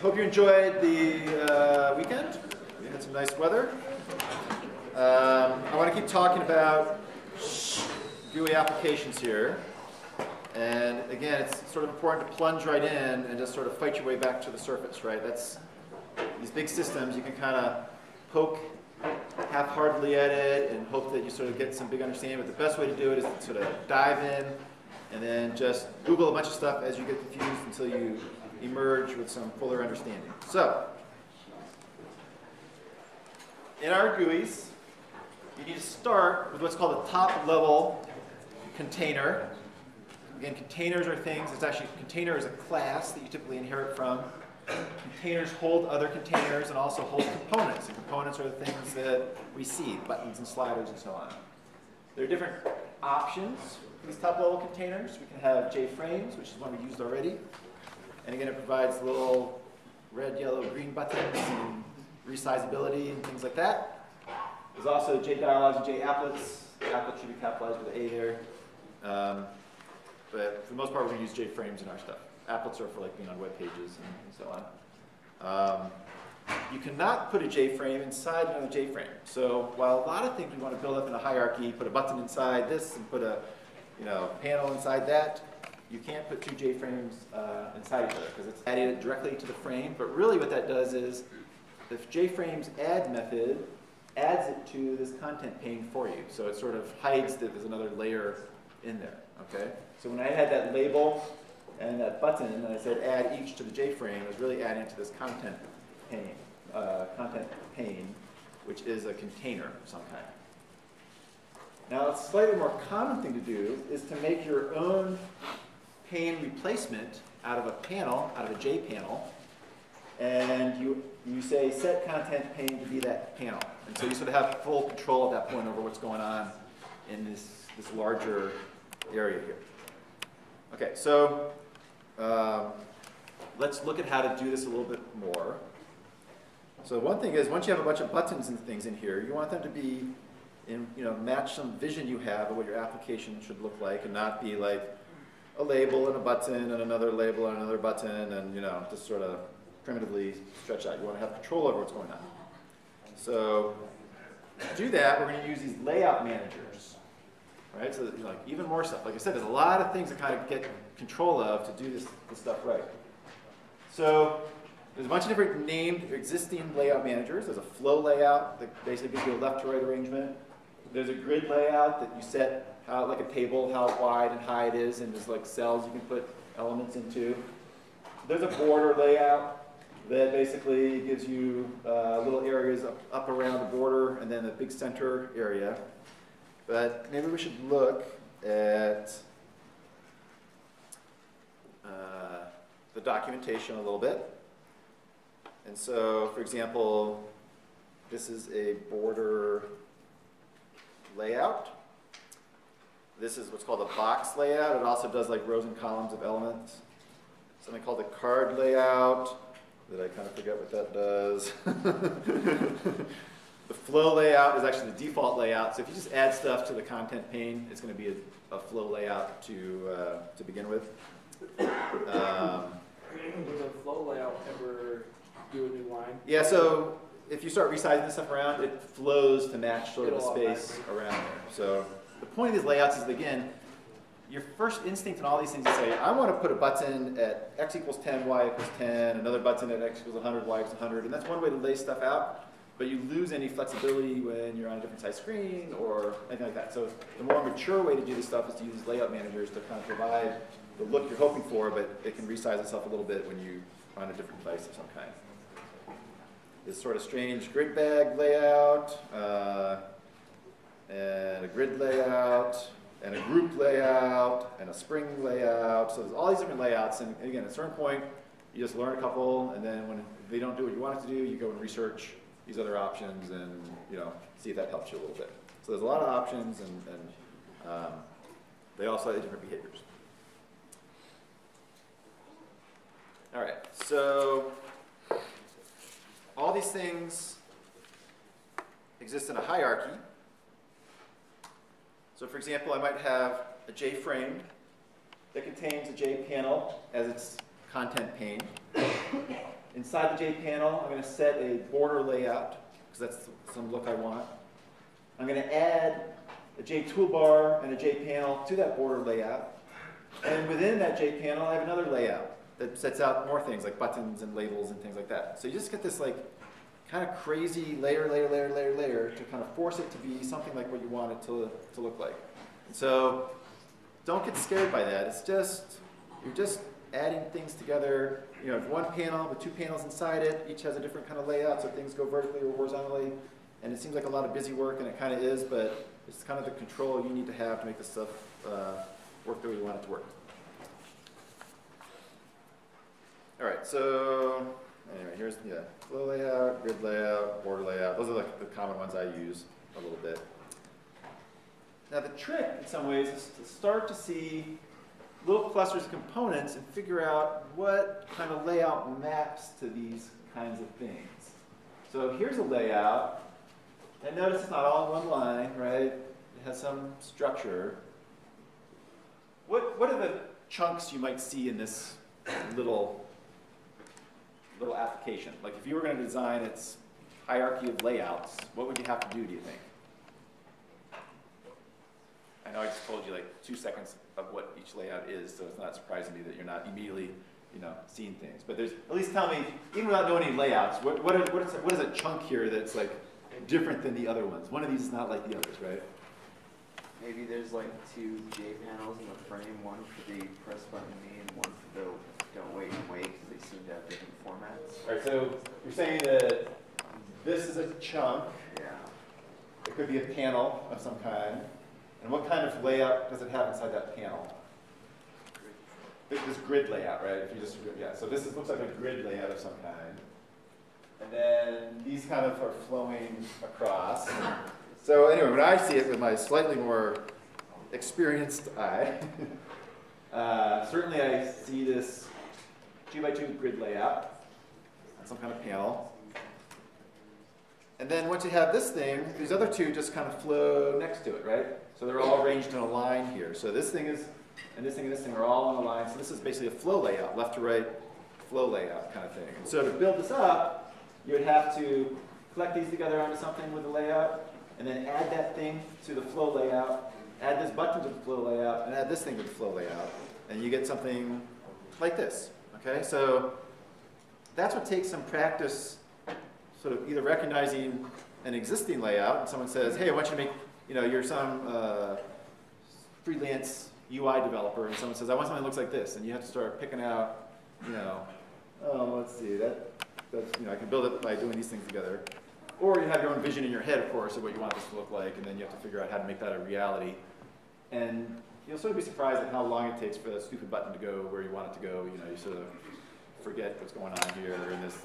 hope you enjoyed the uh, weekend. We had some nice weather. Um, I want to keep talking about GUI applications here. And again, it's sort of important to plunge right in and just sort of fight your way back to the surface, right? That's these big systems, you can kind of poke half-heartedly at it and hope that you sort of get some big understanding. But the best way to do it is to sort of dive in and then just Google a bunch of stuff as you get confused until you emerge with some fuller understanding. So, in our GUIs, you need to start with what's called a top level container. Again, containers are things, it's actually, container is a class that you typically inherit from. Containers hold other containers and also hold components. And components are the things that we see, buttons and sliders and so on. There are different options for these top level containers. We can have JFrames, which is one we used already. And again, it provides little red, yellow, green buttons and resizability and things like that. There's also J dialogs and JApplets. Applet should be capitalized with A there. Um, but for the most part, we're going to use JFrames in our stuff. Applets are for like being on web pages and, and so on. Um, you cannot put a JFrame inside another JFrame. So while a lot of things we want to build up in a hierarchy, put a button inside this and put a you know, panel inside that, you can't put two JFrames uh, inside each other because it's added directly to the frame. But really what that does is if JFrames add method adds it to this content pane for you. So it sort of hides that there's another layer in there. Okay. So when I had that label and that button, and I said add each to the JFrame, I was really adding to this content pane, uh, content pane, which is a container of some kind. Now, a slightly more common thing to do is to make your own pane replacement out of a panel, out of a J panel, and you, you say set content pane to be that panel. And so you sort of have full control at that point over what's going on in this, this larger area here. Okay, so um, let's look at how to do this a little bit more. So one thing is, once you have a bunch of buttons and things in here, you want them to be in, you know, match some vision you have of what your application should look like and not be like a label and a button and another label and another button and, you know, just sort of primitively stretch out. You want to have control over what's going on. So to do that, we're going to use these layout managers. Right? So like even more stuff. Like I said, there's a lot of things to kind of get control of to do this, this stuff right. So there's a bunch of different named existing layout managers. There's a flow layout that basically gives you a left to right arrangement. There's a grid layout that you set how, like a table, how wide and high it is, and there's like cells you can put elements into. There's a border layout that basically gives you uh, little areas up, up around the border and then a big center area. But maybe we should look at uh, the documentation a little bit. And so, for example, this is a border layout. This is what's called a box layout. It also does like rows and columns of elements. Something called a card layout that I kind of forget what that does. the flow layout is actually the default layout. So if you just add stuff to the content pane, it's going to be a, a flow layout to, uh, to begin with. Um, Will the flow layout ever do a new line? yeah, so if you start resizing this stuff around, it flows to match sort of the space around there. So the point of these layouts is, again, your first instinct in all these things is say, I want to put a button at x equals 10, y equals 10, another button at x equals 100, y equals 100, and that's one way to lay stuff out, but you lose any flexibility when you're on a different size screen or anything like that. So the more mature way to do this stuff is to use layout managers to kind of provide the look you're hoping for, but it can resize itself a little bit when you are on a different device of some kind. This sort of strange grid bag layout, uh, and a grid layout, and a group layout, and a spring layout. So there's all these different layouts, and again, at a certain point, you just learn a couple, and then when they don't do what you want it to do, you go and research these other options and you know see if that helps you a little bit. So there's a lot of options, and, and um, they all slightly different behaviors. All right, so all these things exist in a hierarchy. So for example, I might have a JFrame that contains a JPanel as its content pane. inside the J panel, I'm going to set a border layout, because that's some look I want. I'm going to add a J toolbar and a J panel to that border layout. And within that J panel, I have another layout that sets out more things like buttons and labels and things like that. So you just get this like kind of crazy layer, layer, layer, layer, layer to kind of force it to be something like what you want it to, to look like. So don't get scared by that. It's just, you're just adding things together. You know, one panel with two panels inside it, each has a different kind of layout so things go vertically or horizontally. And it seems like a lot of busy work, and it kind of is, but it's kind of the control you need to have to make this stuff uh, work the way you want it to work. All right, so anyway, here's yeah, flow layout, grid layout, border layout. Those are like the common ones I use a little bit. Now the trick, in some ways, is to start to see little clusters of components and figure out what kind of layout maps to these kinds of things. So here's a layout. And notice it's not all in one line, right? It has some structure. What, what are the chunks you might see in this little little application. Like if you were going to design its hierarchy of layouts, what would you have to do, do you think? I know I just told you like two seconds of what each layout is, so it's not surprising to me that you're not immediately, you know, seeing things. But there's, at least tell me, even without knowing any layouts, what, what, is, what, is, what is a chunk here that's like different than the other ones? One of these is not like the others, right? Maybe there's like two J panels in the frame, one for the press button me and one for the don't wait and wait because they seem to have different formats. All right, so you're saying that this is a chunk. Yeah. It could be a panel of some kind. And what kind of layout does it have inside that panel? This grid layout, right? If you just yeah, so this is, looks like a grid layout of some kind. And then these kind of are flowing across. So anyway, when I see it with my slightly more experienced eye, uh, certainly I see this two by two grid layout on some kind of panel. And then once you have this thing, these other two just kind of flow next to it, right? So they're all arranged in a line here. So this thing is, and this thing and this thing are all in a line. So this is basically a flow layout, left to right flow layout kind of thing. And so to build this up, you would have to collect these together onto something with a layout, and then add that thing to the flow layout, add this button to the flow layout, and add this thing to the flow layout. And you get something like this. Okay, so that's what takes some practice, sort of either recognizing an existing layout, and someone says, hey, I want you to make, you know, you're some uh, freelance UI developer, and someone says, I want something that looks like this, and you have to start picking out, you know, oh, let's see, that, that's, you know, I can build it by doing these things together. Or you have your own vision in your head, of course, of what you want this to look like, and then you have to figure out how to make that a reality. And you'll sort of be surprised at how long it takes for that stupid button to go where you want it to go. You know, you sort of forget what's going on here, and this,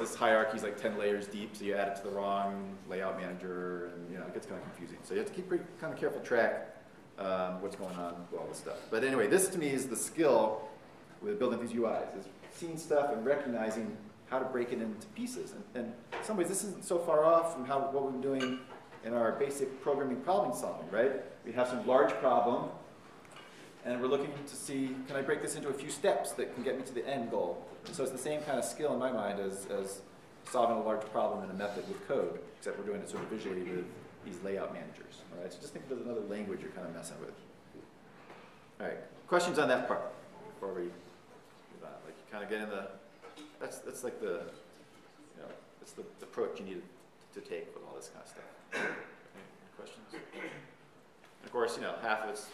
this, hierarchy is like 10 layers deep, so you add it to the wrong layout manager, and you know, it gets kind of confusing. So you have to keep pretty kind of careful track um, what's going on with all this stuff. But anyway, this to me is the skill with building these UIs, is seeing stuff and recognizing how to break it into pieces. And, and in some ways, this isn't so far off from how what we've been doing in our basic programming problem solving, right? We have some large problem, and we're looking to see, can I break this into a few steps that can get me to the end goal? And so it's the same kind of skill in my mind as, as solving a large problem in a method with code, except we're doing it sort of visually with these layout managers, all right? So just think of it as another language you're kind of messing with. All right, questions on that part before we move on? Like you kind of get in the, that's, that's like the, you know, that's the, the approach you need to take with all this kind of stuff. Any questions? And of course, you know, half of it's,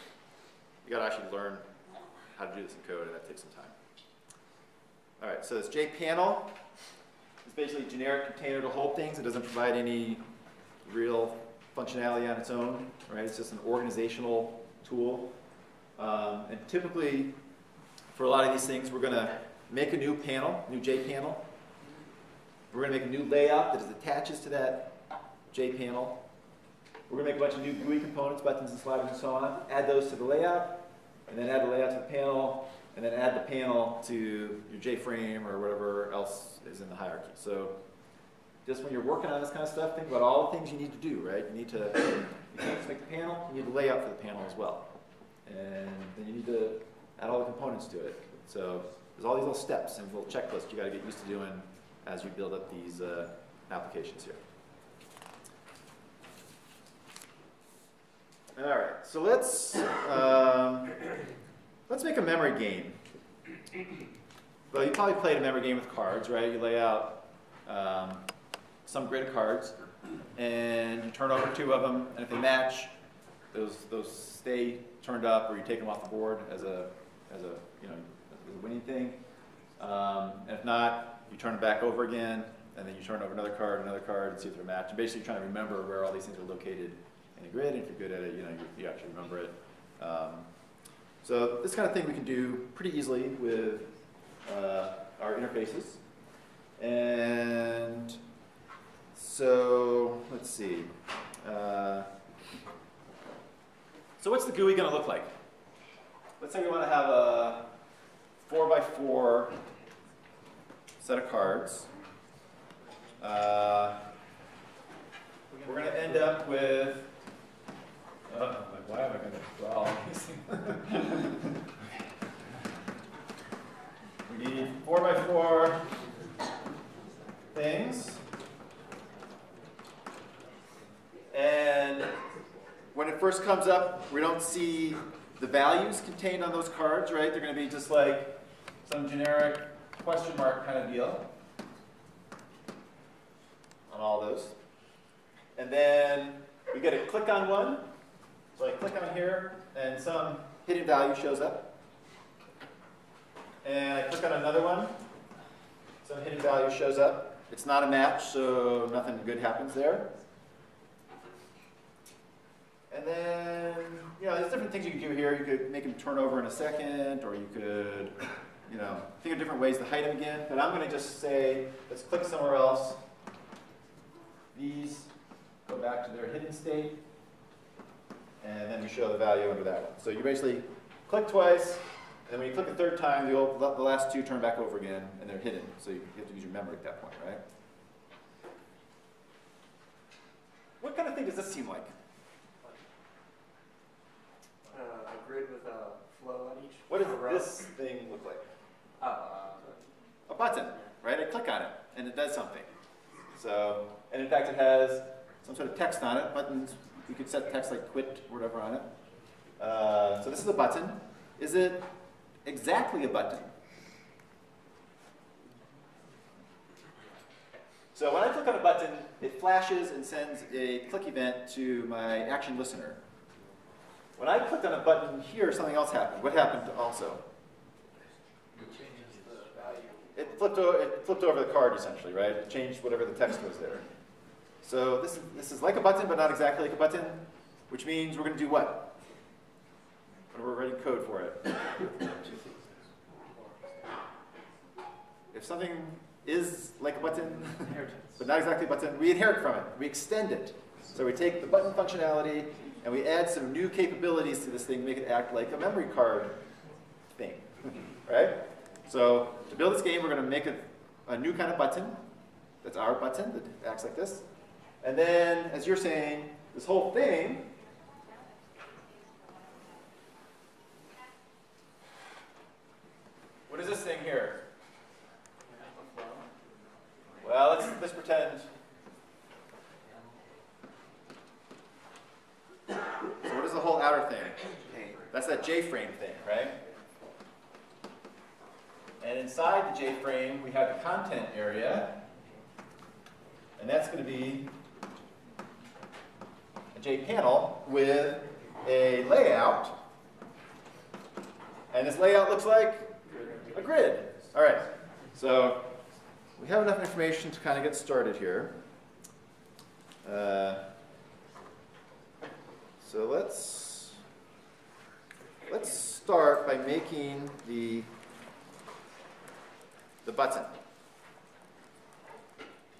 you gotta actually learn how to do this in code, and that takes some time. All right, so this JPanel is basically a generic container to hold things. It doesn't provide any real functionality on its own, right? It's just an organizational tool. Um, and typically, for a lot of these things, we're gonna make a new panel, new JPanel. We're gonna make a new layout that attaches to that JPanel. We're going to make a bunch of new GUI components, buttons and sliders and so on, add those to the layout, and then add the layout to the panel, and then add the panel to your JFrame or whatever else is in the hierarchy. So just when you're working on this kind of stuff, think about all the things you need to do, right? You need to you make the panel, you need the layout for the panel as well. And then you need to add all the components to it. So there's all these little steps and little checklists you got to get used to doing as you build up these uh, applications here. All right, so let's um, let's make a memory game. Well, you probably played a memory game with cards, right? You lay out um, some grid of cards, and you turn over two of them, and if they match, those those stay turned up, or you take them off the board as a as a you know as a winning thing. Um, and if not, you turn it back over again, and then you turn over another card, another card, and see if they're matched. And basically, trying to remember where all these things are located grid. And if you're good at it, you know you, you actually remember it. Um, so this kind of thing we can do pretty easily with uh, our interfaces. And so let's see. Uh, so what's the GUI going to look like? Let's say we want to have a four by four set of cards. Uh, we're going to end up with. Like, why am I to draw all these? we need four by four things. And when it first comes up, we don't see the values contained on those cards, right? They're going to be just like some generic question mark kind of deal on all those. And then we get a click on one. So I click on here, and some hidden value shows up. And I click on another one. Some hidden value shows up. It's not a match, so nothing good happens there. And then, you know, there's different things you can do here. You could make them turn over in a second, or you could, you know, think of different ways to hide them again. But I'm going to just say, let's click somewhere else. These go back to their hidden state, and then you show the value under that one. So you basically click twice, and then when you click a third time, the, old, the last two turn back over again, and they're hidden. So you have to use your memory at that point, right? What kind of thing does this seem like? Uh, a grid with a flow on each. What does row. this thing look like? Uh, A button, right? I click on it, and it does something. So, and in fact, it has some sort of text on it. Buttons, you could set text like quit or whatever on it. Uh, so this is a button. Is it exactly a button? So when I click on a button, it flashes and sends a click event to my action listener. When I clicked on a button here, something else happened. What happened also? It flipped, it flipped over the card essentially, right? It changed whatever the text was there. So this is, this is like a button, but not exactly like a button, which means we're going to do what? When we're writing code for it. If something is like a button, but not exactly a button, we inherit from it. We extend it. So we take the button functionality and we add some new capabilities to this thing, make it act like a memory card thing, right? So to build this game, we're going to make a, a new kind of button. That's our button that acts like this. And then, as you're saying, this whole thing What is this thing here? Well, let's, let's pretend. So what is the whole outer thing? That's that J-frame thing, right? And inside the J-frame, we have the content area. And that's going to be J-panel with a layout. And this layout looks like a grid. All right, so we have enough information to kind of get started here. Uh, so let's let's start by making the the button.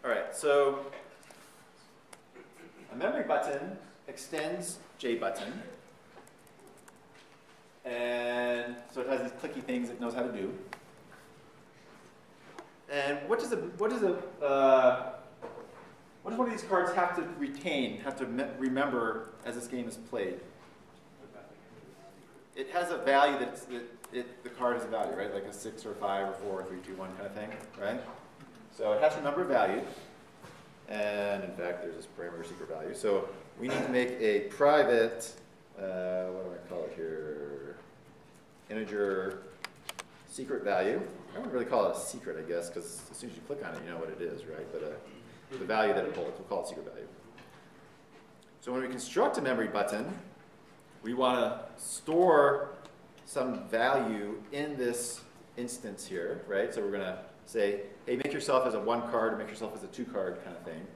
All right, so a memory button extends JButton. And so it has these clicky things it knows how to do. And what does a what does a uh, what does one of these cards have to retain, have to remember as this game is played? It has a value that, that it, the card has a value, right? Like a six or five or four or three, two, one kind of thing, right? So it has a number of values. And in fact, there's this parameter secret value. So we need to make a private, uh, what do I call it here? Integer secret value. I wouldn't really call it a secret, I guess, because as soon as you click on it, you know what it is, right? But uh, the value that it holds, we'll call it secret value. So when we construct a memory button, we want to store some value in this instance here, right? So we're going to say, hey, make yourself as a one card or make yourself as a two card kind of thing.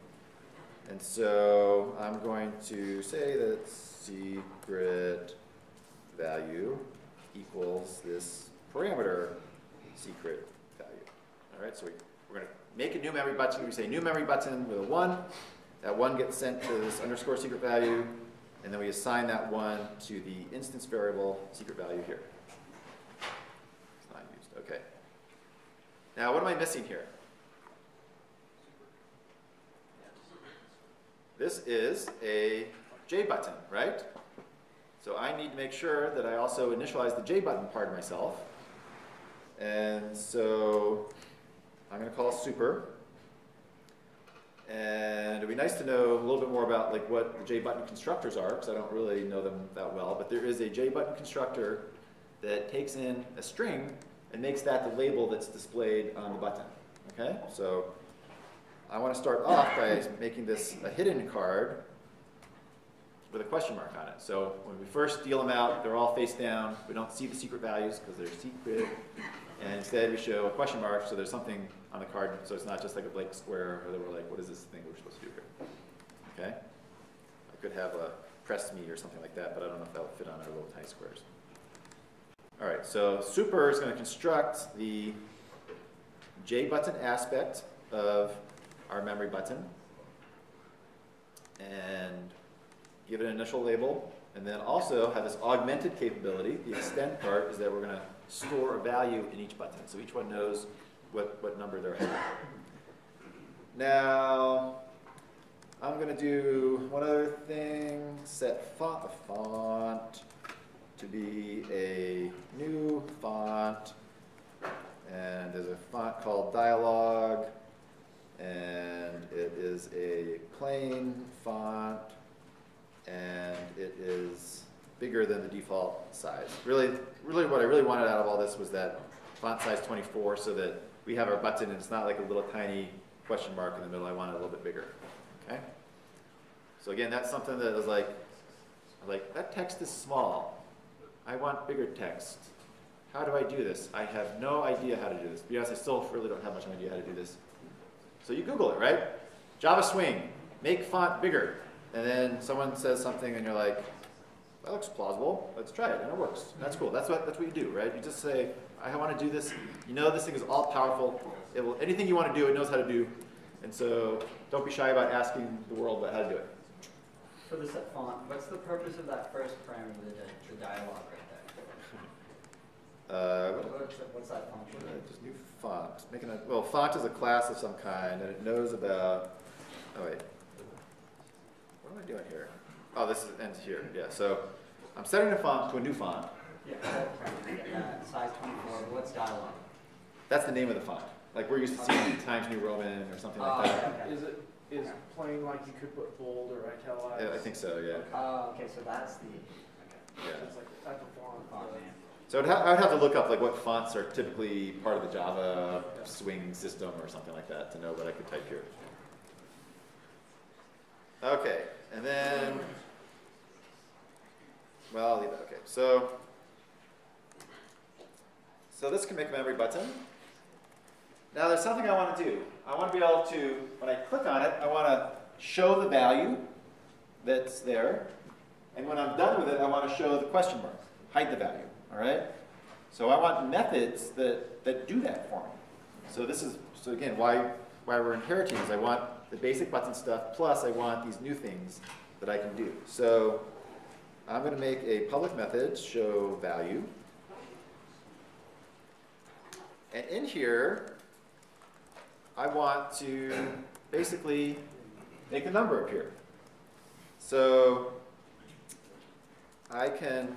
And so I'm going to say that secret value equals this parameter secret value. All right, so we, we're going to make a new memory button. We say new memory button with a 1. That 1 gets sent to this underscore secret value, and then we assign that 1 to the instance variable secret value here. It's not used. Okay. Now, what am I missing here? This is a J button, right? So I need to make sure that I also initialize the J button part of myself. And so I'm going to call super. And it'd be nice to know a little bit more about like what the J button constructors are, because I don't really know them that well. But there is a J button constructor that takes in a string and makes that the label that's displayed on the button. Okay, so I want to start off by making this a hidden card with a question mark on it. So when we first deal them out, they're all face down. We don't see the secret values because they're secret. And instead we show a question mark, so there's something on the card, so it's not just like a blank square, or we're like, what is this thing we're supposed to do here? Okay? I could have a press me or something like that, but I don't know if that would fit on our little tiny squares. All right, so super is going to construct the J button aspect of our memory button and give it an initial label, and then also have this augmented capability. The extend part is that we're going to store a value in each button, so each one knows what, what number they're at. Now, I'm going to do one other thing, set font, a font to be a new font. And there's a font called Dialog, and it is a plain font, and it is bigger than the default size. Really, really what I really wanted out of all this was that font size 24 so that we have our button and it's not like a little tiny question mark in the middle. I want it a little bit bigger. Okay? So again, that's something that is like, like that text is small. I want bigger text. How do I do this? I have no idea how to do this. To be honest, I still really don't have much idea how to do this. So you Google it, right? Java Swing, make font bigger. And then someone says something and you're like, that looks plausible. Let's try it, and it works. That's cool. That's what that's what you do, right? You just say, I want to do this. You know this thing is all powerful. It will anything you want to do, it knows how to do. And so don't be shy about asking the world about how to do it. For the set font, what's the purpose of that first parameter, the, the Dialog right Uh, there? What's, what's that function? uh, just new font. Making a well, font is a class of some kind, and it knows about. Oh wait, what am I doing here? Oh, this is, ends here. Yeah. So I'm setting a font to a new font. Yeah, set parameter, yeah, that, size twenty-four, but what's Dialog? That's the name of the font. Like we're used to seeing Times New Roman or something Oh, like that. okay. Is it, is plain like you could put bold or italics? Yeah, I think so. Yeah. Oh, okay, so that's the, Yeah. It's like the type of font. font name. So ha- I would have to look up like what fonts are typically part of the Java swing system or something like that to know what I could type here. Okay, and then, well, I'll leave that. Okay, so so this can make a memory button. Now there's something I want to do. I want to be able to, when I click on it, I want to show the value that's there. And when I'm done with it, I want to show the question mark, hide the value. All right? So I want methods that, that do that for me. So this is, so again, why, why we're inheriting is I want the basic button stuff, plus I want these new things that I can do. So I'm going to make a public method, show value. And in here, I want to basically make a number appear. So I can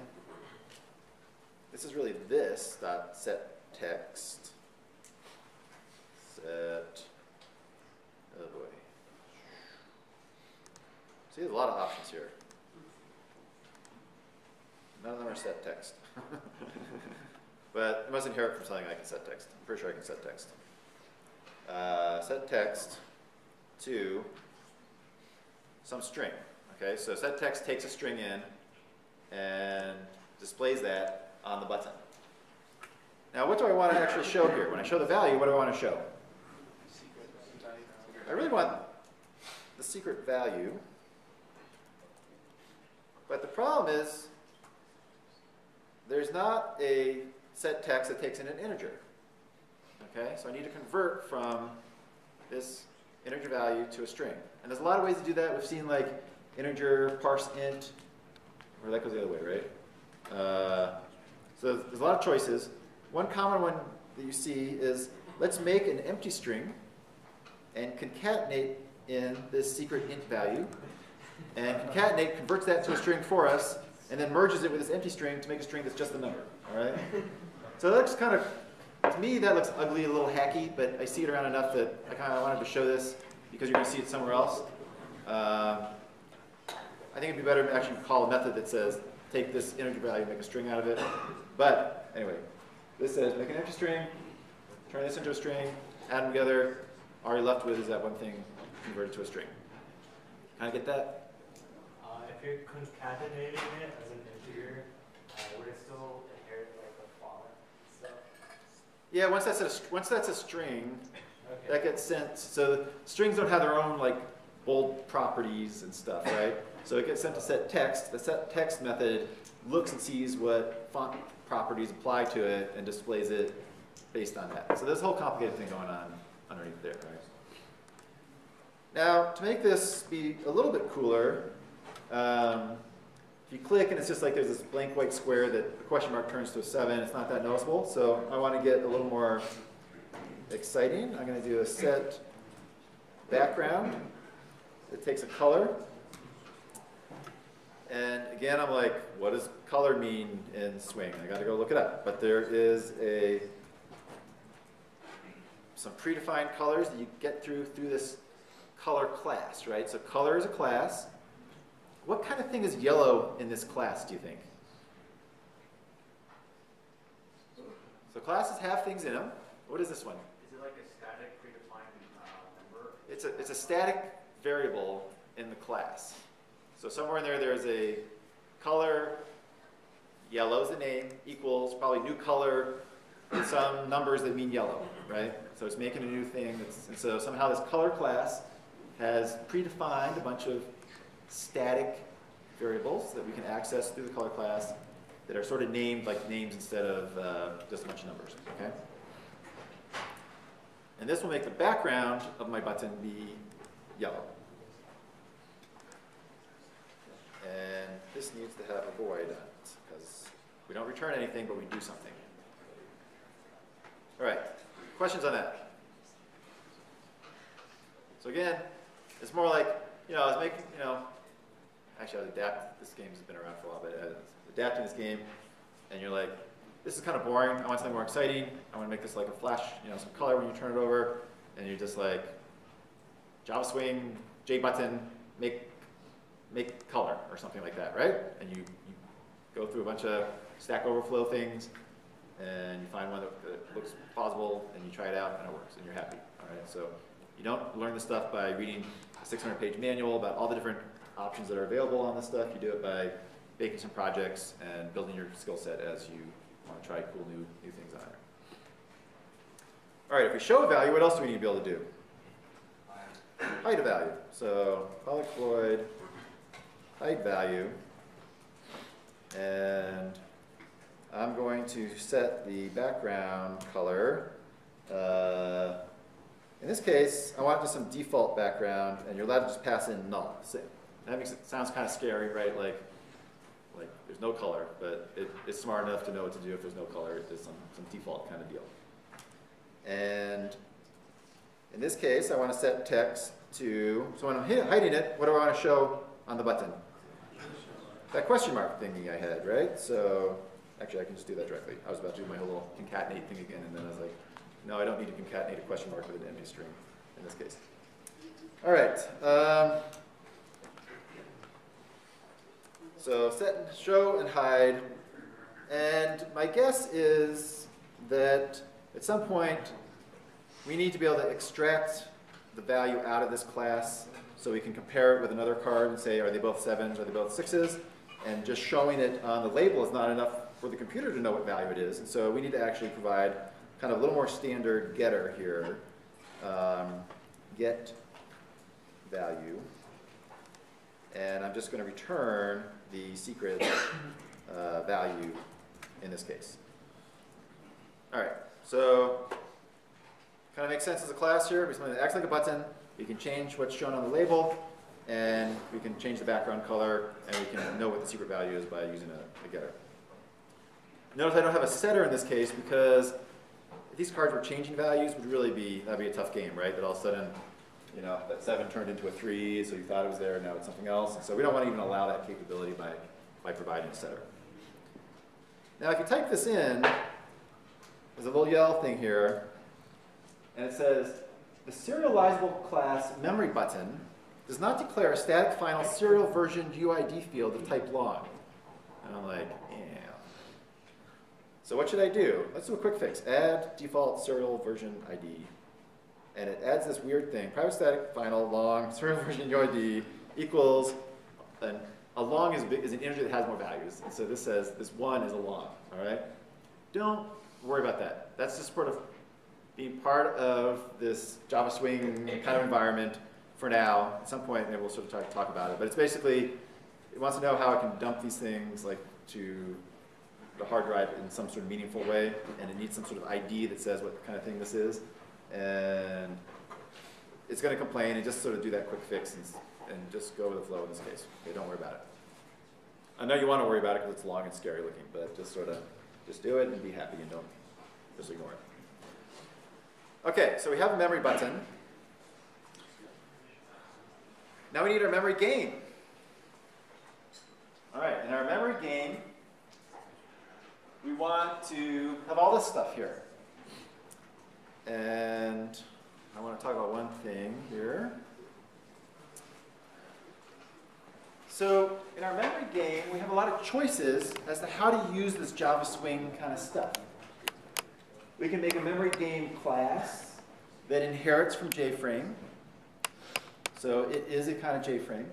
this is really this dot set text. Set. Oh boy. See, there's a lot of options here. None of them are set text. but it must inherit from something I can set text. I'm pretty sure I can set text. Uh, set text to some string. Okay, so set text takes a string in and displays that on the button. Now, what do I want to actually show here? When I show the value, what do I want to show? I really want the secret value. But the problem is there's not a set text that takes in an integer. Okay, so I need to convert from this integer value to a string. And there's a lot of ways to do that. We've seen like integer parse int, or that goes the other way, right? Uh, so there's a lot of choices. One common one that you see is let's make an empty string and concatenate in this secret int value. And concatenate converts that to a string for us and then merges it with this empty string to make a string that's just the number. All right? So that looks kind of, to me, that looks ugly, a little hacky, but I see it around enough that I kind of wanted to show this because you're going to see it somewhere else. Um, I think it'd be better to actually call a method that says take this integer value, make a string out of it. But anyway, this says make an empty string, turn this into a string, add them together. All you're left with is that one thing converted to a string. Kind of get that? Uh, if you're concatenating it as an integer, uh, would it still inherit like the font stuff? Yeah, once that's a, once that's a string, Okay. that gets sent. So strings don't have their own like bold properties and stuff, right? So it gets sent to set text. The set text method looks and sees what font properties apply to it and displays it based on that. So there's a whole complicated thing going on underneath there, right? Now, to make this be a little bit cooler, um, if you click and it's just like there's this blank white square that the question mark turns to a 7, it's not that noticeable. So I want to get a little more exciting. I'm going to do a set background. It takes a color. And again, I'm like, what does color mean in Swing? I got to go look it up. But there is a some predefined colors that you get through through this color class, right? So color is a class. What kind of thing is yellow in this class, do you think? So classes have things in them. What is this one? Is it like a static predefined uh, number? It's a, it's a static variable in the class. So somewhere in there, there's a color, yellow is the name, equals probably new color, and some numbers that mean yellow, right? So it's making a new thing. That's, and so somehow this color class has predefined a bunch of static variables that we can access through the color class that are sort of named like names instead of uh, just a bunch of numbers, okay? And this will make the background of my button be yellow. And this needs to have a void on it, because we don't return anything, but we do something. All right, questions on that? So again, it's more like, you know, I was making, you know, actually I was adapting, this game's been around for a while, but I was adapting this game, and you're like, this is kind of boring, I want something more exciting, I want to make this like a flash, you know, some color when you turn it over, and you're just like, Java Swing, J button, make, make color, or something like that, right? And you, you go through a bunch of Stack Overflow things, and you find one that, that looks plausible, and you try it out, and it works, and you're happy, all right? So you don't learn this stuff by reading a 600-page manual about all the different options that are available on this stuff. You do it by making some projects and building your skill set as you want to try cool new, new things on it. All right, if we show a value, what else do we need to be able to do? Hide a value. So public void hide value. And I'm going to set the background color. Uh, in this case, I want just some default background, and you're allowed to just pass in null. So that makes it sounds kind of scary, right? Like, like there's no color, but it, it's smart enough to know what to do if there's no color. It's some, some default kind of deal. And in this case, I want to set text to, so when I'm hiding it, what do I want to show on the button? That question mark thingy I had, right? So actually, I can just do that directly. I was about to do my whole little concatenate thing again, and then I was like, no, I don't need to concatenate a question mark with an empty string in this case. All right. Um, so set show and hide. And my guess is that at some point we need to be able to extract the value out of this class so we can compare it with another card and say, are they both sevens, are they both sixes? And just showing it on the label is not enough for the computer to know what value it is. And so we need to actually provide kind of a little more standard getter here. Um, get value. And I'm just going to return the secret uh, value in this case. All right, so kind of makes sense as a class here. We acts like a button. You can change what's shown on the label, and we can change the background color, and we can know what the secret value is by using a, a getter. Notice I don't have a setter in this case because if these cards were changing values, would really be that'd be a tough game, right? That all of a sudden, you know, that seven turned into a three, so you thought it was there, now it's something else. And so we don't want to even allow that capability by by providing a setter. Now, if you type this in, there's a little yellow thing here, and it says the serializable class memory button does not declare a static final serial version UID field of type long. And I'm like, yeah. So what should I do? Let's do a quick fix. Add default serial version ID. And it adds this weird thing. Private static final long serial version UID equals an, a long is, is an integer that has more values. And so this says this one is a long, all right? Don't worry about that. That's just sort of being part of this Java Swing kind of environment for now. At some point, maybe we'll sort of talk, talk about it. But it's basically, it wants to know how it can dump these things like to the hard drive in some sort of meaningful way, and it needs some sort of ID that says what kind of thing this is. And it's going to complain and just sort of do that quick fix and, and just go with the flow in this case. Okay, don't worry about it. I know you want to worry about it because it's long and scary looking, but just sort of just do it and be happy and don't just ignore it. Okay, so we have a memory button. Now we need our memory game. All right, in our memory game, we want to have all this stuff here. And I want to talk about one thing here. So in our memory game, we have a lot of choices as to how to use this Java Swing kind of stuff. We can make a memory game class that inherits from JFrame. So it is a kind of JFrame.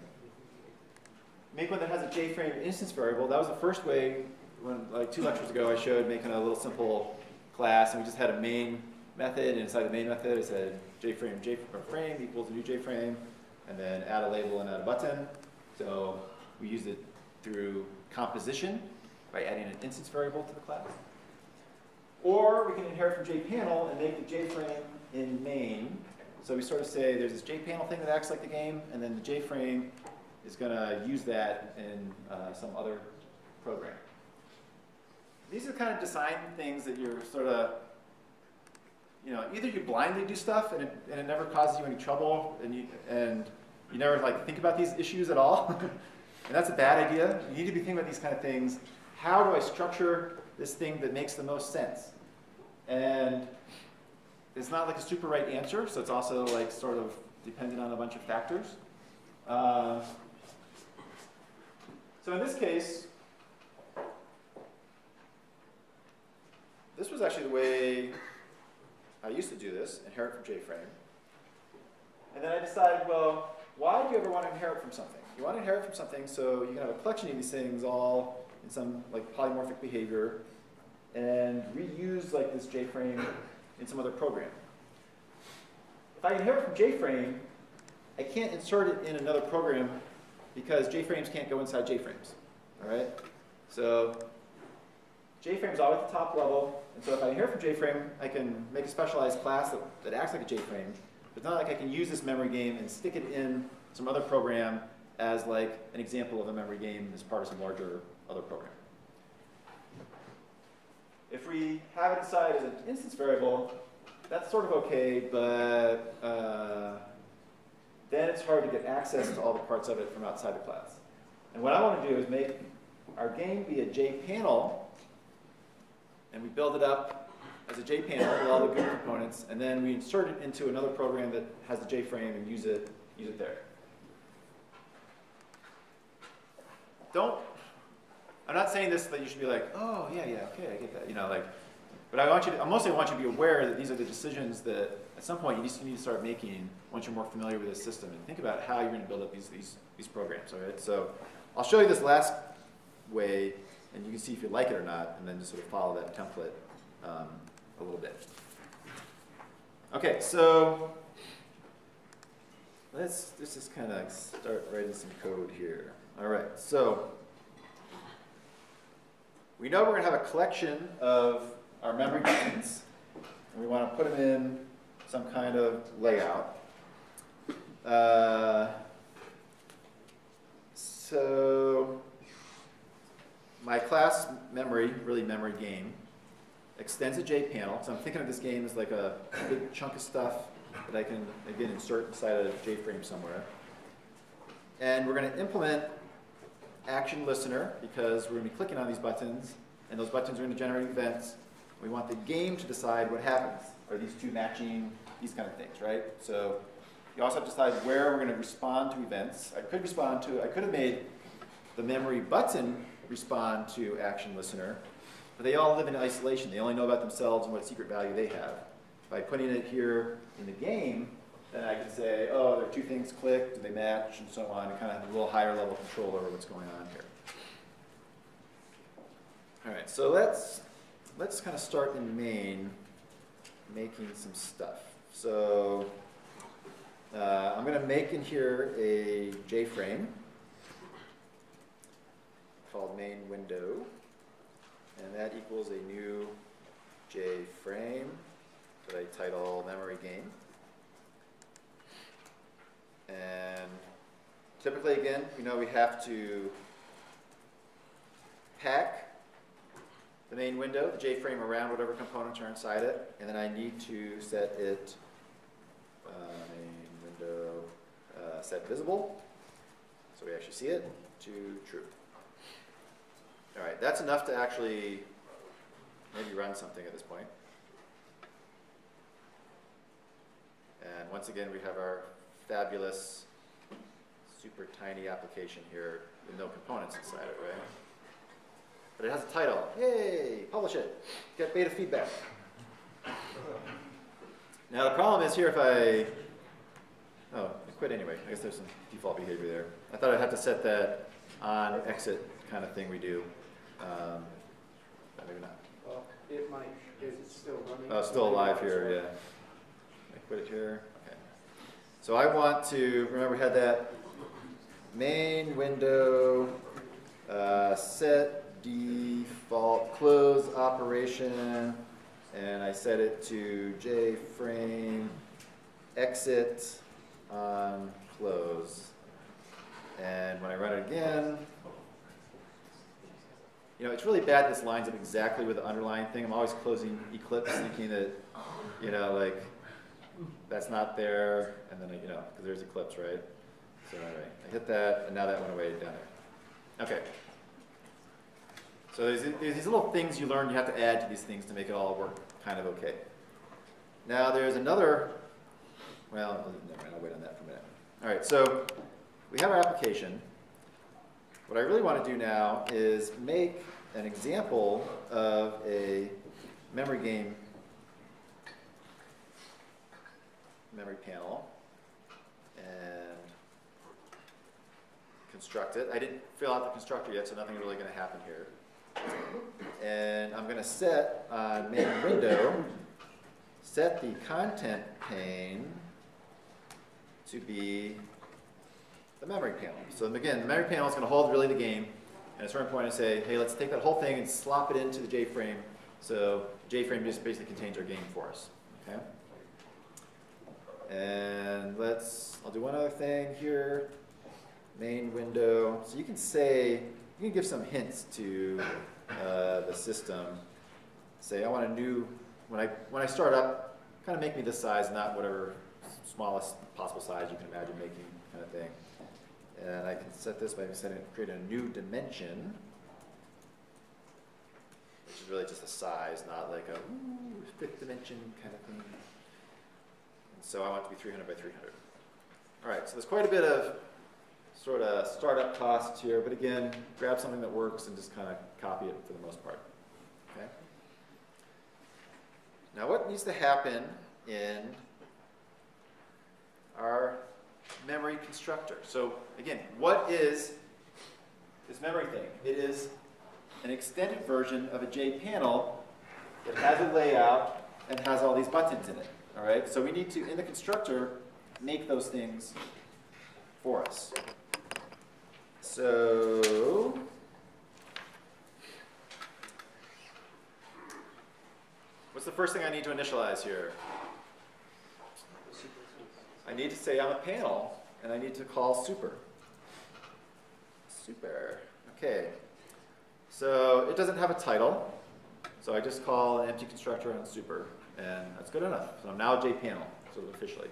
Make one that has a JFrame instance variable. That was the first way, when like two lectures ago, I showed making a little simple class, and we just had a main method, and inside the main method, it said JFrame, JFrame equals a new JFrame, and then add a label and add a button. So we used it through composition by adding an instance variable to the class. Or we can inherit from JPanel and make the JFrame in main. So we sort of say there's this JPanel thing that acts like the game, and then the JFrame is going to use that in uh, some other program. These are kind of design things that you're sort of, you know, either you blindly do stuff and it, and it never causes you any trouble, and you, and you never like think about these issues at all. and that's a bad idea. You need to be thinking about these kind of things. How do I structure this thing that makes the most sense? And it's not like a super right answer, so it's also like sort of dependent on a bunch of factors. Uh, so in this case, this was actually the way I used to do this, inherit from JFrame. And then I decided, well, why do you ever want to inherit from something? You want to inherit from something so you can have a collection of these things all in some like polymorphic behavior and reuse like this JFrame in some other program. If I inherit from JFrame, I can't insert it in another program because JFrames can't go inside JFrames. All right? So JFrame is always at the top level, and so if I inherit from JFrame, I can make a specialized class that, that acts like a JFrame. But it's not like I can use this memory game and stick it in some other program as like an example of a memory game as part of some larger other program. If we have it inside as an instance variable, that's sort of okay, but uh, then it's hard to get access to all the parts of it from outside the class. And what I want to do is make our game be a JPanel and we build it up as a JPanel with all the good components, and then we insert it into another program that has the JFrame and use it, use it there. Don't, I'm not saying this that you should be like, oh, yeah, yeah, okay, I get that, you know, like, but I want you to, I mostly want you to be aware that these are the decisions that at some point you need, to- need to start making once you're more familiar with this system and think about how you're going to build up these, these, these programs, all right? So I'll show you this last way and you can see if you like it or not and then just sort of follow that template um, a little bit. Okay, so let's, let's just kind of start writing some code here. All right, so we know we're going to have a collection of our memory buttons, and we want to put them in some kind of layout. Uh, so my class memory, really memory game, extends a JPanel. So I'm thinking of this game as like a big chunk of stuff that I can, again, insert inside a JFrame somewhere. And we're going to implement action listener because we're going to be clicking on these buttons, and those buttons are going to generate events. We want the game to decide what happens. Are these two matching? These kind of things, right? So you also have to decide where we're going to respond to events. I could respond to, I could have made the memory button respond to action listener, but they all live in isolation. They only know about themselves and what secret value they have. By putting it here in the game, then I can say, oh, there are two things clicked, do they match, and so on, and kind of have a little higher level control over what's going on here. All right, so let's let's kind of start in main, making some stuff. So uh, I'm going to make in here a JFrame called main window, and that equals a new JFrame that I title memory game. And typically, again, we know we have to pack the main window, the JFrame around whatever components are inside it, and then I need to set it, uh, main window, uh, set visible, so we actually see it, to true. All right, that's enough to actually maybe run something at this point. And once again, we have our fabulous, super tiny application here with no components inside it, right? But it has a title. Yay! Publish it. Get beta feedback. Now the problem is here if I, oh, I quit anyway. I guess there's some default behavior there. I thought I'd have to set that on exit kind of thing we do. Um, maybe not. Well, it might, is it still running? Oh, still alive here, yeah. I quit it here. So I want to, remember we had that main window, uh, set default close operation, and I set it to JFrame exit on close. And when I run it again, you know, it's really bad this lines up exactly with the underlying thing. I'm always closing Eclipse thinking that, you know, like, that's not there, and then, I, you know, because there's Eclipse, right? So anyway, I hit that, and now that went away down there. Okay. So there's, there's these little things you learn you have to add to these things to make it all work kind of okay. Now there's another, well, never mind, I'll wait on that for a minute. All right, so we have our application. What I really want to do now is make an example of a memory game memory panel and construct it. I didn't fill out the constructor yet, so nothing's really going to happen here. And I'm going to set on main window, set the content pane to be the memory panel. So again, the memory panel is going to hold really the game. And at a certain point, I say, hey, let's take that whole thing and slop it into the JFrame. So JFrame just basically contains our game for us. Okay. And let's, I'll do one other thing here. Main window. So you can say, you can give some hints to uh, the system. Say, I want a new, when I, when I start up, kind of make me this size, not whatever smallest possible size you can imagine making kind of thing. And I can set this by setting, create a new dimension. which is really just a size, not like a ooh, fifth dimension kind of thing. So I want it to be 300 by 300. All right, so there's quite a bit of sort of startup costs here, but again, grab something that works and just kind of copy it for the most part. Okay. Now, what needs to happen in our memory constructor? So, again, what is this memory thing? It is an extended version of a JPanel that has a layout and has all these buttons in it. All right, so we need to, in the constructor, make those things for us. So, what's the first thing I need to initialize here? I need to say I'm a panel, and I need to call super. Super. Okay. So it doesn't have a title, so I just call an empty constructor on super, and that's good enough. So I'm now JPanel, of officially.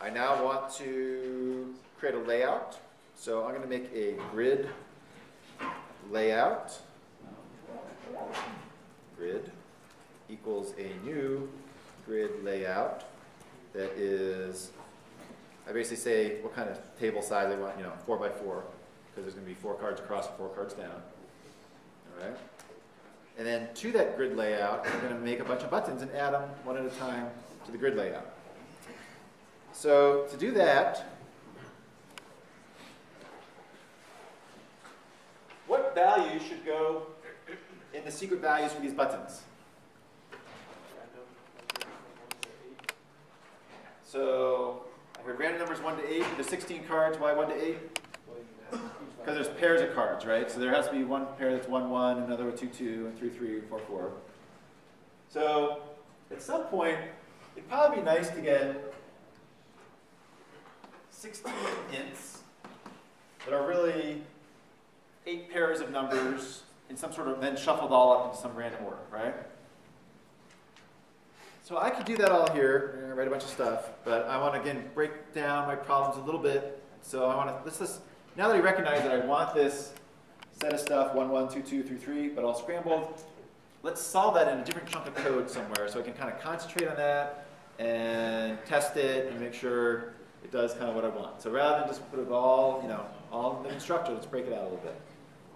I now want to create a layout, so I'm going to make a grid layout. Grid equals a new grid layout that is, I basically say what kind of table size I want, you know, four by four, because there's going to be four cards across and four cards down. All right. And then to that grid layout, I'm going to make a bunch of buttons and add them one at a time to the grid layout. So to do that, what value should go in the secret values for these buttons? So I heard random numbers 1 to 8. There's 16 cards. Why 1 to 8? Because there's pairs of cards, right? So there has to be one pair that's 1, 1, another with 2, 2, and 3, 3, 4, 4. So at some point, it'd probably be nice to get 16 ints that are really eight pairs of numbers in some sort of, then shuffled all up into some random order, right? So I could do that all here, write a bunch of stuff, but I want to again break down my problems a little bit. So I want to, let's just, now that I recognize that I want this set of stuff, 1, 1, 2, 2, 3, 3, but all scrambled, let's solve that in a different chunk of code somewhere so I can kind of concentrate on that and test it and make sure it does kind of what I want. So rather than just put it all, you know, all in the constructor, let's break it out a little bit.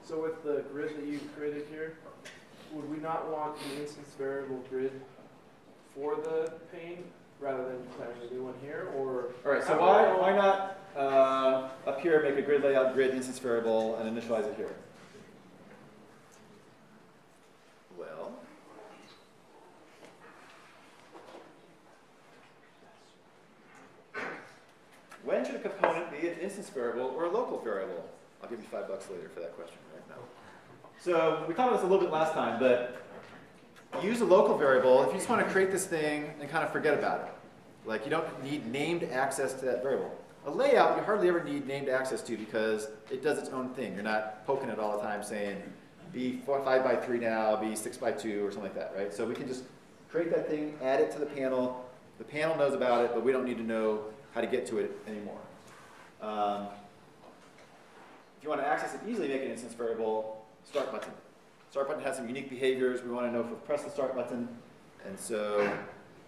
So with the grid that you created here, would we not want the instance variable grid for the pane rather than declaring a new one here, or? All right, so why, why not uh, up here make a grid layout grid instance variable and initialize it here? Well, when should a component be an instance variable or a local variable? I'll give you five bucks later for that question right now. So we talked about this a little bit last time, but use a local variable if you just want to create this thing and kind of forget about it. Like you don't need named access to that variable. A layout you hardly ever need named access to because it does its own thing. You're not poking it all the time saying be four, five by three now, be six by two or something like that, right? So we can just create that thing, add it to the panel. The panel knows about it, but we don't need to know how to get to it anymore. Um, if you want to access it easily, make an instance variable start button. Start button has some unique behaviors. We want to know if we press the start button. And so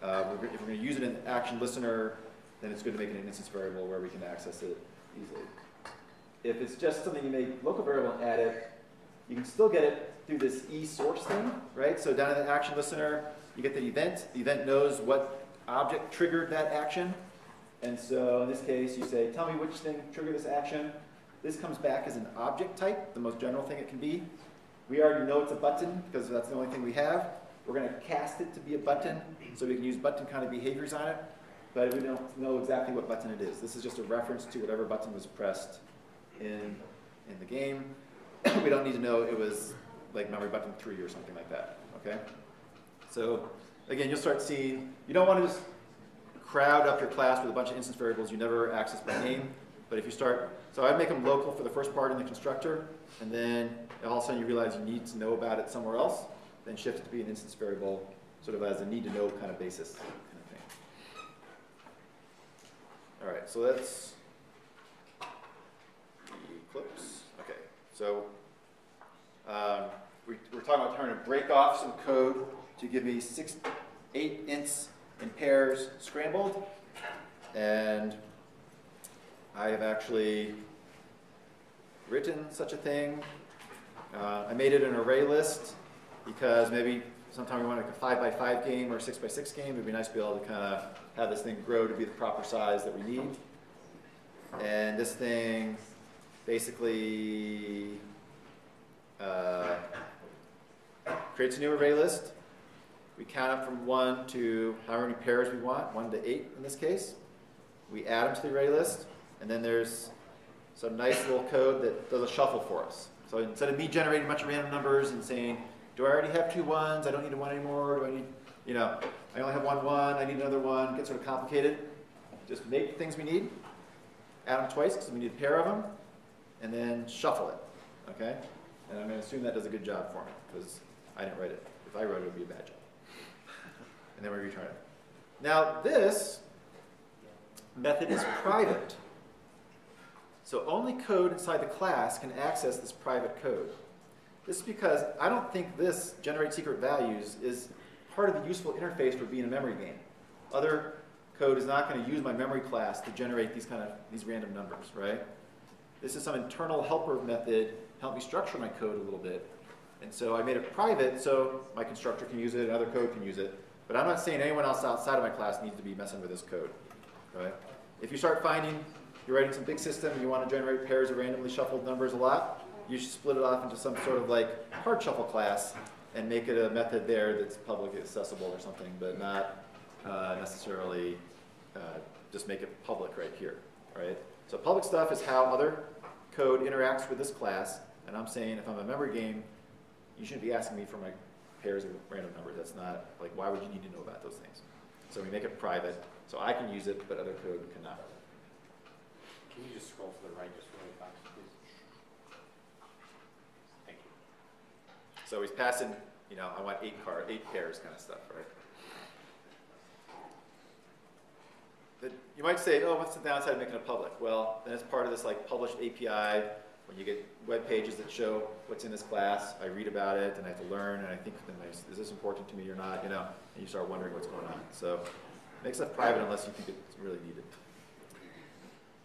uh, if we're going to use it in action listener, then it's good to make an instance variable where we can access it easily. If it's just something you make local variable and add it, you can still get it through this e-source thing, right? So down in the action listener, you get the event. The event knows what object triggered that action. And so in this case, you say, tell me which thing triggered this action. This comes back as an object type, the most general thing it can be. We already know it's a button because that's the only thing we have. We're going to cast it to be a button so we can use button kind of behaviors on it, but we don't know exactly what button it is. This is just a reference to whatever button was pressed in, in the game. we don't need to know it was like memory button 3 or something like that, okay? So again, you'll start seeing, you don't want to just crowd up your class with a bunch of instance variables you never access by name, but if you start, so I'd make them local for the first part in the constructor, and then all of a sudden you realize you need to know about it somewhere else, then shift it to be an instance variable, sort of as a need to know kind of basis kind of thing. All right, so that's Eclipse. Okay, so Um, we, we're talking about trying to break off some code to give me six, eight ints in pairs scrambled. And I have actually written such a thing. Uh, I made it an array list because maybe sometime we want like a five by five game or a six by six game. It'd be nice to be able to kind of have this thing grow to be the proper size that we need. And this thing basically uh, creates a new array list. We count up from one to however many pairs we want, one to eight in this case. We add them to the array list, and then there's some nice little code that does a shuffle for us. So instead of me generating a bunch of random numbers and saying, do I already have two ones? I don't need a one anymore. Do I need, you know, I only have one one. I need another one. It gets sort of complicated. Just make the things we need, add them twice because we need a pair of them, and then shuffle it. Okay? And I'm going to assume that does a good job for me because I didn't write it. If I wrote it, it would be a bad job. and then we return it. Now this method is private. So only code inside the class can access this private code. This is because I don't think this generate secret values is part of the useful interface for being a memory game. Other code is not going to use my memory class to generate these kind of these random numbers, right? This is some internal helper method help me structure my code a little bit. And so I made it private so my constructor can use it and other code can use it. But I'm not saying anyone else outside of my class needs to be messing with this code, right? If you start finding you're writing some big system, you want to generate pairs of randomly shuffled numbers a lot, you should split it off into some sort of like hard shuffle class and make it a method there that's publicly accessible or something, but not uh, necessarily uh, just make it public right here, right? So public stuff is how other code interacts with this class, and I'm saying if I'm a member game, you shouldn't be asking me for my pairs of random numbers. That's not, like, why would you need to know about those things? So we make it private, so I can use it, but other code cannot. Can you just scroll to the right just really fast, please? Thank you. So he's passing, you know, I want eight car, eight pairs kind of stuff, right? You might say, oh, what's the downside of making it public? Well, then it's part of this like published API. When you get web pages that show what's in this class, I read about it and I have to learn and I think, is this important to me or not? You know, and you start wondering what's going on. So make stuff private unless you think it's really needed.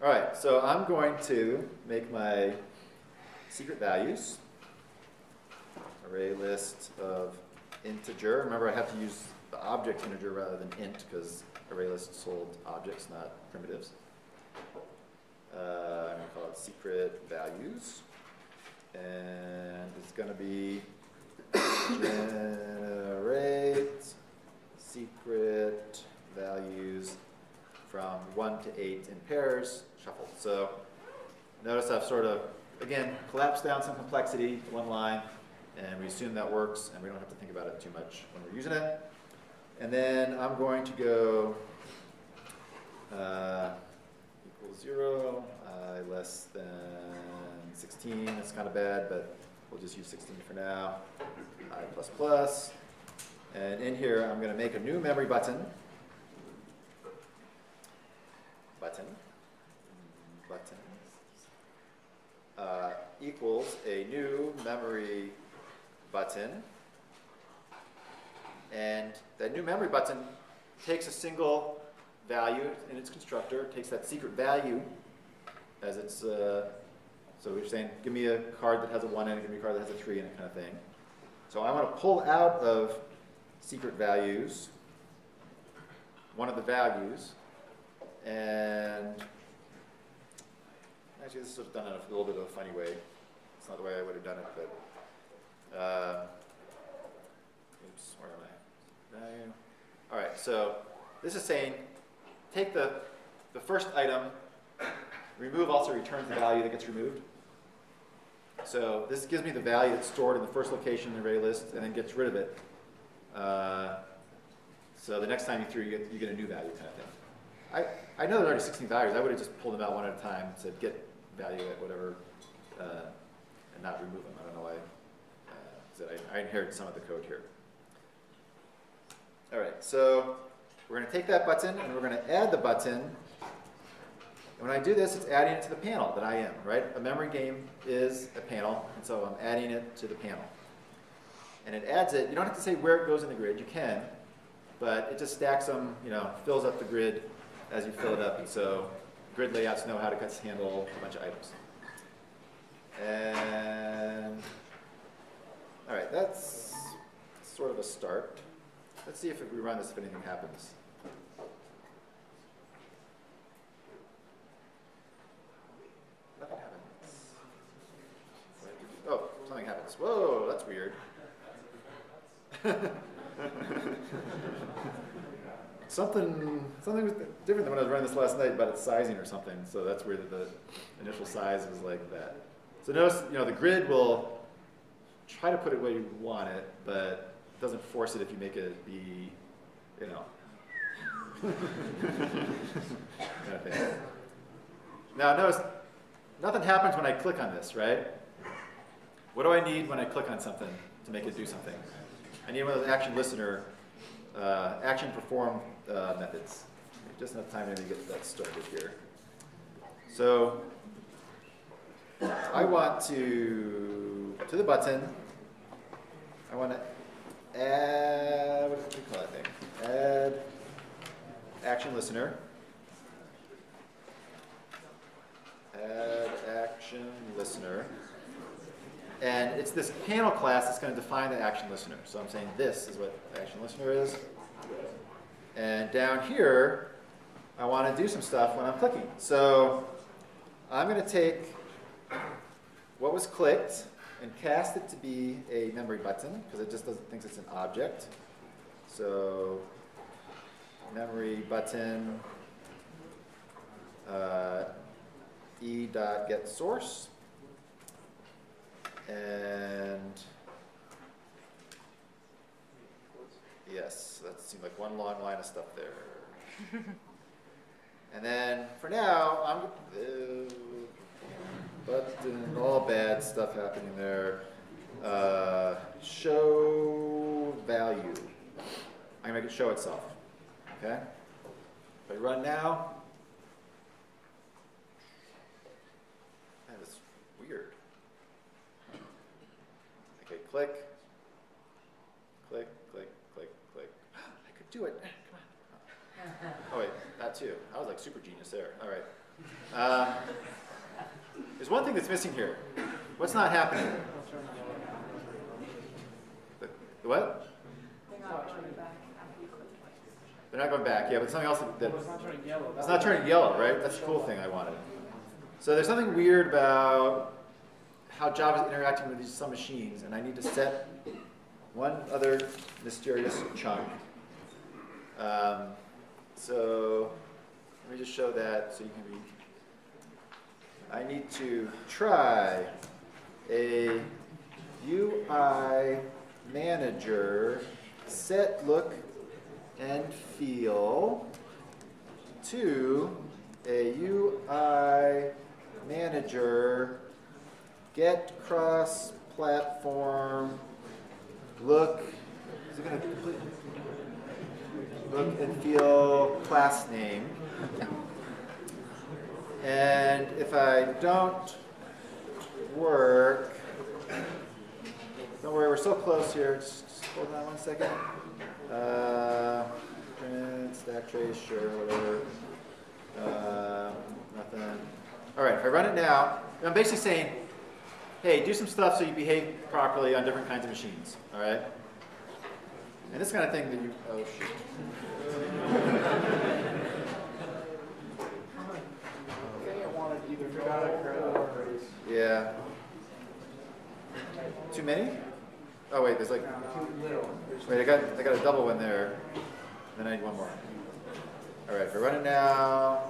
All right, so I'm going to make my secret values array list of integer. Remember, I have to use the object integer rather than int because array lists hold objects, not primitives. Uh, I'm going to call it secret values. And it's going to be generate secret values from 1 to 8 in pairs, shuffled. So notice I've sort of, again, collapsed down some complexity one line, and we assume that works, and we don't have to think about it too much when we're using it. And then I'm going to go uh, equals 0, i less than 16. That's kind of bad, but we'll just use 16 for now. i plus plus. And in here, I'm going to make a new memory button. Button. Button. Uh, equals a new memory button. And that new memory button takes a single value in its constructor, takes that secret value as its, uh, so we're saying, give me a card that has a 1 in it, give me a card that has a 3 in it kind of thing. So I want to pull out of secret values one of the values, and actually this is done in a little bit of a funny way. It's not the way I would have done it, but, uh, oops, where am I? Value. All right, so this is saying take the, the first item, remove also returns the value that gets removed. So this gives me the value that's stored in the first location in the array list and then gets rid of it. Uh, so the next time you through, you get, you get a new value kind of thing. I, I know there are already 16 values. I would have just pulled them out one at a time and said get value at whatever uh, and not remove them. I don't know why. Uh, I, I inherited some of the code here. All right, so we're going to take that button and we're going to add the button And when I do this, it's adding it to the panel that I am, right? A memory game is a panel, and so I'm adding it to the panel. And it adds it, you don't have to say where it goes in the grid, you can, but it just stacks them, you know, fills up the grid as you fill it up, and so grid layouts know how to handle a bunch of items. And, all right, that's sort of a start. Let's see if we run this, if anything happens. Nothing happens. Oh, something happens. Whoa, that's weird. something, something was different than when I was running this last night about its sizing or something. So that's weird that the initial size was like that. So notice, you know, the grid will try to put it where you want it, but it doesn't force it if you make it be, you know. okay. Now notice, nothing happens when I click on this, right? What do I need when I click on something to make it do something? I need one of those action listener, uh, action perform uh, methods. Just enough time to get that started here. So I want to, to the button, I want to add, what do we call that thing? Add action listener. Add action listener. And it's this panel class that's going to define the action listener. So I'm saying this is what action listener is. And down here, I want to do some stuff when I'm clicking. So I'm going to take what was clicked and cast it to be a memory button because it just doesn't think it's an object. So memory button uh, e dot get source and yes, that seemed like one long line of stuff there. and then for now, I'm uh, button all bad stuff happening there. Uh, show value. I'm gonna make it show itself. Okay. If I run now, that is weird. Okay, click, click, click, click, click. I could do it. Come on. Oh wait, that too. I was like super genius there. All right. Um, there's one thing that's missing here. What's not happening? The, the what? They're not going back. Yeah, but something else that, that It's not turning yellow. it's not turning yellow, right? That's the cool thing I wanted. So there's something weird about how Java is interacting with these some machines, and I need to set one other mysterious chunk. Um, so let me just show that so you can read. I need to try a UI manager set look and feel to a UI manager get cross platform look is it going to look and feel class name and if I don't work don't worry we're so close here just, just hold on one second uh, print, stack trace, sure, whatever. Uh, nothing. All right, if I run it now, I'm basically saying, hey, do some stuff so you behave properly on different kinds of machines. All right? And this kind of thing that you, oh shoot. I think I wanted either dramatic or race. Yeah. Too many? Oh wait, there's like, Too little. There's wait, I got, I got a double one there. Then I need one more. All right, we're running now.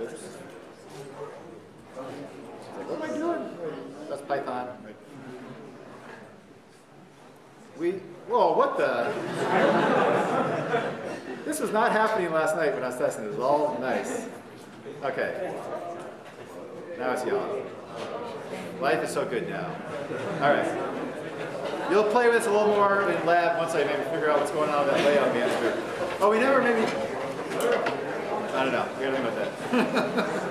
Oops. Like, what am I doing? That's Python. Right. We, whoa, what the? this was not happening last night when I was testing. It was all nice. Okay. Now it's yellow. Life is so good now. All right. You'll play with this a little more in lab once I maybe figure out what's going on with that layout manager. Oh, we never maybe. I don't know. We gotta think about that.